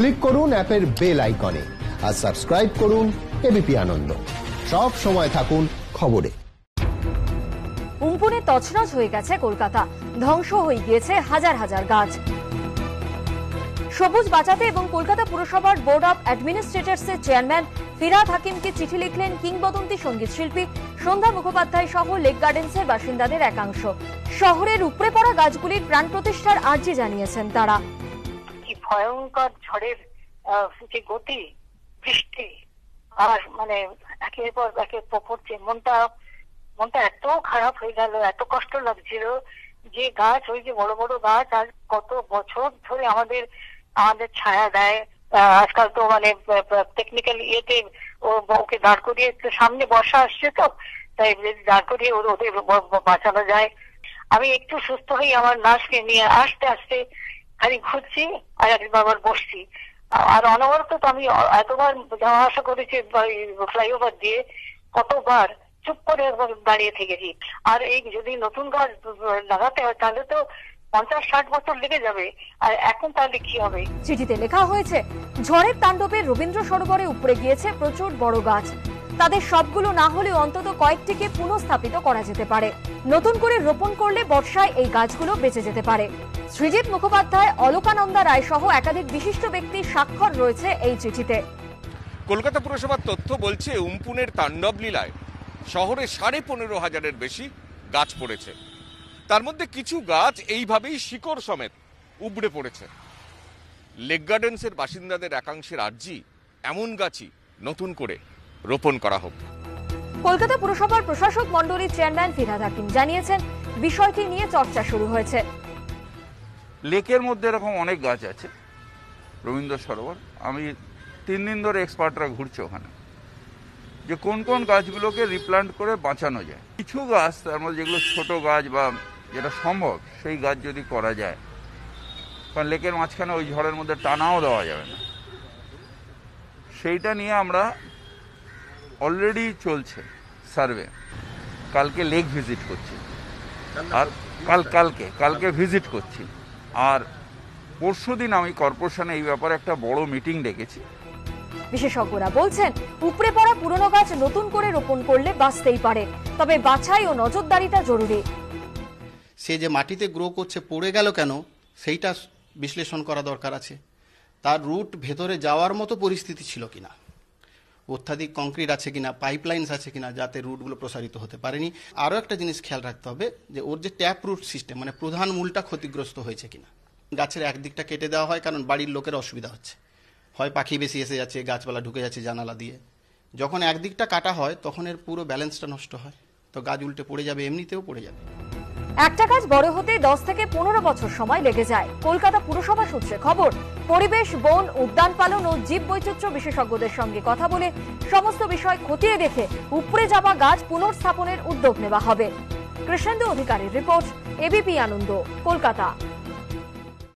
Click করুন অ্যাপের bell আইকনে আর সাবস্ক্রাইব করুন এবিপি আনন্দ। সব সময় থাকুন খবরে। উম্পুনে তছনছ হয়ে গেছে কলকাতা। ধ্বংস হয়ে গিয়েছে হাজার হাজার গাছ। সবুজ বাঁচাতে এবং কলকাতা পুরসভার বোর্ড অব অ্যাডমিনিস্ট্রেটরস এর চেয়ারম্যান ফিরাদ হাকিমকে চিঠি লিখলেন কিংবদন্তি সংগীত শিল্পী সন্ধ্যা মুখোপাধ্যায় সহ লেক গার্ডেন্সের বাসিন্দাদের একাংশ। শহরের উপরে পড়া গাছগুলির প্রাণ প্রতিষ্ঠার আর্জি জানিয়েছেন তারা। ভয়ঙ্কর ঝড়ের যে গতি, বৃষ্টি, আর মানে একের পর একে পড়ছে মনটা মনটা এত খারাপ হয়ে গেল, এত কষ্ট লাগছিল যে গাছ, ওই যে বড় বড় গাছ, আর কত বছর ধরে আমাদের আমাদের ছায়া দেয়। আজকাল তো মানে টেকনিক্যাল ইয়েতে ওকে দাঁড় করিয়ে সামনে বর্ষা আসছে তো, তাই যদি দাঁড় করিয়ে ওদের বাঁচানো যায়। আমি একটু সুস্থ হই, আমার নার্সকে নিয়ে আস্তে আস্তে খালি ঘুরছি, আর একদিন আবার বসছি। আর অনবরত তো আমি এতবার যাওয়া আসা করেছি ফ্লাইওভার দিয়ে কতবার চুপ করে একবার দাঁড়িয়ে থেকেছি। আর এই যদি নতুন গাছ লাগাতে হয়, তাহলে তো পঞ্চাশ, ষাট বছর লেগে যাবে। আর এখন তাহলে কি হবে? চিঠিতে লেখা হয়েছে, ঝড়ের তাণ্ডবে রবীন্দ্র সরোবরে উপড়ে গিয়েছে প্রচুর বড় গাছ। তাদের সবগুলো না হলেও অন্তত কয়েকটিকে পুনঃস্থাপিত করা যেতে পারে। নতুন করে রোপণ করলে বর্ষায় এই গাছগুলো বেঁচে যেতে পারে। সৃজিত মুখোপাধ্যায়, অলকানন্দা রায় সহ একাধিক বিশিষ্ট ব্যক্তির স্বাক্ষর রয়েছে এই চিঠিতে। কলকাতা পুরসভার তথ্য বলছে, উম্পুনের তাণ্ডব লীলায় শহরে সাড়ে পনেরো হাজারের বেশি গাছ পড়েছে। তার মধ্যে কিছু গাছ এইভাবেই শিকড় সমেত উবড়ে পড়েছে। লেক গার্ডেন্সের বাসিন্দাদের একাংশের আর্জি এমন গাছই নতুন করে রোপণ করা হোক। কলকাতা পুরসভার প্রশাসক মণ্ডলীর চেয়ারম্যান ফিরহাদ হাকিম জানিয়েছেন বিষয়টি নিয়ে চর্চা শুরু হয়েছে। লেকের মধ্যে এরকম অনেক গাছ আছে রবীন্দ্র সরোবর। আমি তিন দিন ধরে এক্সপার্টরা ঘুরছে ওখানে যে কোন কোন গাছগুলোকে রিপ্লান্ট করে বাঁচানো যায়। কিছু গাছ তার মধ্যে যেগুলো ছোট গাছ বা যেটা সম্ভব সেই গাছ যদি করা যায় কারণ লেকের মাঝখানে ওই ঝড়ের মধ্যে টানাও দেওয়া যাবে না। সেইটা নিয়ে আমরা অলরেডি চলছে সার্ভে। কালকে লেক ভিজিট করছি। আর কাল কালকে কালকে ভিজিট করছি। আর পরশুদিন আমি কর্পোরেশনে এই ব্যাপারে একটা বড় মিটিং ডেকেছি। বিশেষজ্ঞরা বলছেন উপড়ে পড়া পুরনো গাছ নতুন করে রোপণ করলে বাঁচতেই পারে। তবে বাছাই ও নজরদারিটা জরুরি। সে যে মাটিতে গ্রো করছে পড়ে গেল কেন? সেইটা বিশ্লেষণ করা দরকার আছে। তার রুট ভেতরে যাওয়ার মতো পরিস্থিতি ছিল কিনা? অত্যাধিক কংক্রিট আছে কিনা পাইপলাইন্স আছে কিনা, যাতে রুটগুলো প্রসারিত হতে পারেনি। আরও একটা জিনিস খেয়াল রাখতে হবে যে, ওর যে ট্যাপ রুট সিস্টেম মানে প্রধান মূলটা ক্ষতিগ্রস্ত হয়েছে কিনা। গাছের একদিকটা কেটে দেওয়া হয় কারণ বাড়ির লোকের অসুবিধা হচ্ছে। হয় পাখি বেশি এসে যাচ্ছে, গাছপালা ঢুকে যাচ্ছে জানালা দিয়ে। যখন একদিকটা কাটা হয়, তখন এর পুরো ব্যালেন্সটা নষ্ট হয়। তো গাছ উল্টে পড়ে যাবে, এমনিতেও পড়ে যাবে। একটা গাছ বড় হতে দশ থেকে পনেরো বছর সময় লেগে যায়। কলকাতা পুরসভা সূত্রে খবর পরিবেশ, বন, উদ্যান পালন ও জীব বৈচিত্র্য বিশেষজ্ঞদের সঙ্গে কথা বলে সমস্ত বিষয় খতিয়ে দেখে উপড়ে যাওয়া গাছ পুনর্স্থাপনের উদ্যোগ নেওয়া হবে। কৃষ্ণেন্দু অধিকারীর রিপোর্ট, এবিপি আনন্দ, কলকাতা।